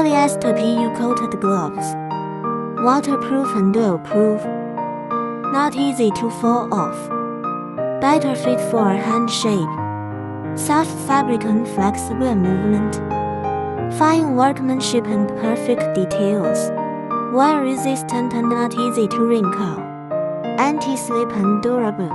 Polyester PU coated gloves. Waterproof and oil proof. Not easy to fall off. Better fit for hand shape. Soft fabric and flexible movement. Fine workmanship and perfect details. Wear resistant and not easy to wrinkle. Anti-slip and durable.